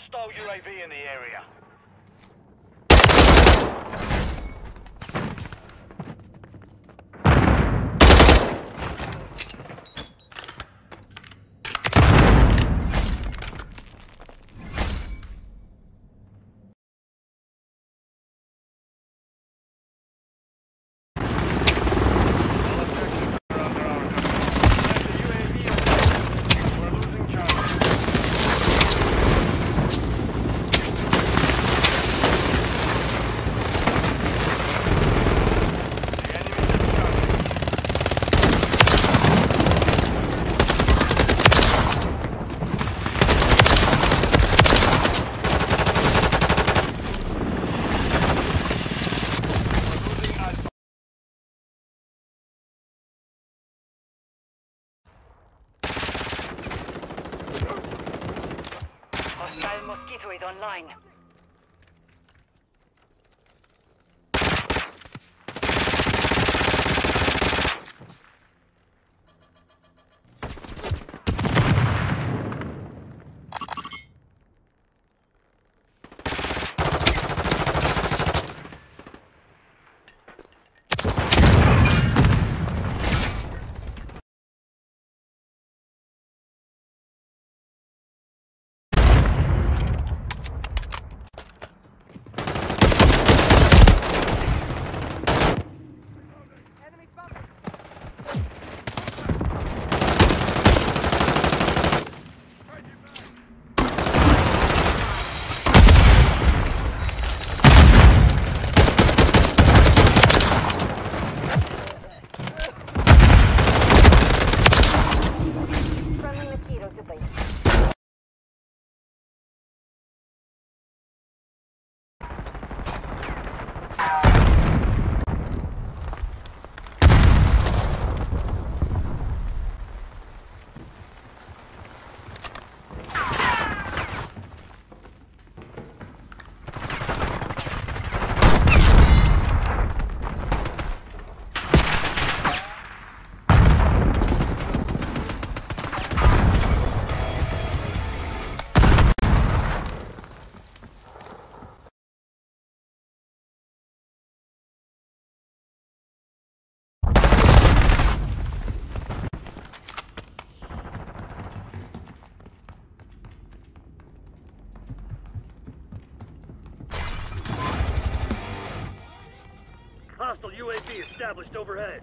Hostile UAV in the area. Mosquito is online. Hostile UAV established overhead.